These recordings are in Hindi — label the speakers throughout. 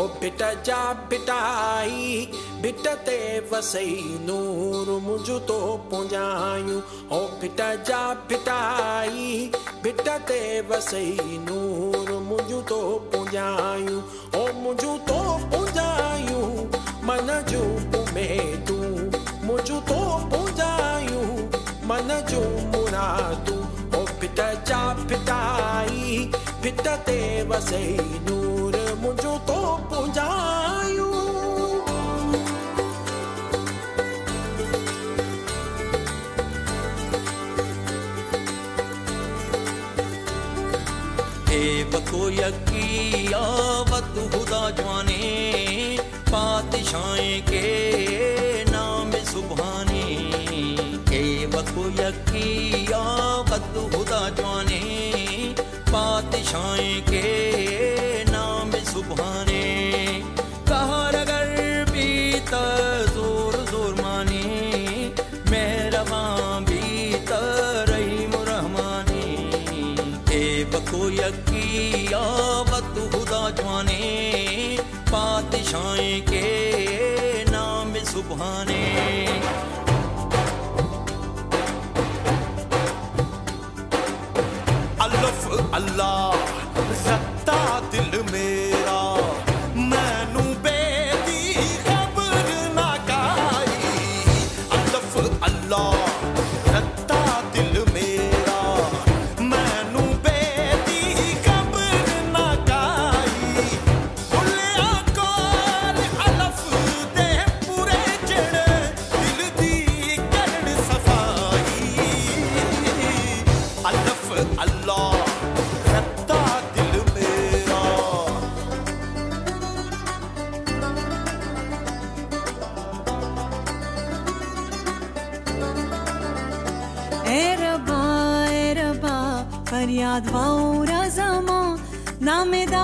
Speaker 1: ओ बिटा जा बिटाई बिटा ते वसई नूर मुझु तो पुंजायूं ओ बिटा जा बिटाई बिटा ते वसई नूर मुझु तो पुंजायूं ओ मुझु तो पुंजायूं मन जूं में तूं मुझु तो पुंजायूं मन जूं मुरादूं ओ बिटा जा बिटाई बिटा ते वसई नूर मुझु तो पुंजायूं।
Speaker 2: बको यकी आवत खुदा जवाने पातशाएँ के नाम सुबहाने के बको यकी आवत खुदा जवाने पातशाएँ के यकी आवत खुदा जाने पातशाहें के नाम सुबहाने।
Speaker 3: अल्लाह अल्लाह
Speaker 4: ए रबा ए रबा फरियाद वाऊरा जमा नामेदा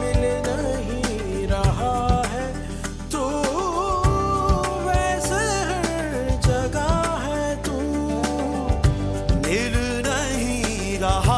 Speaker 4: मिल नहीं रहा है तू वैसे जगह है तू मिल नहीं रहा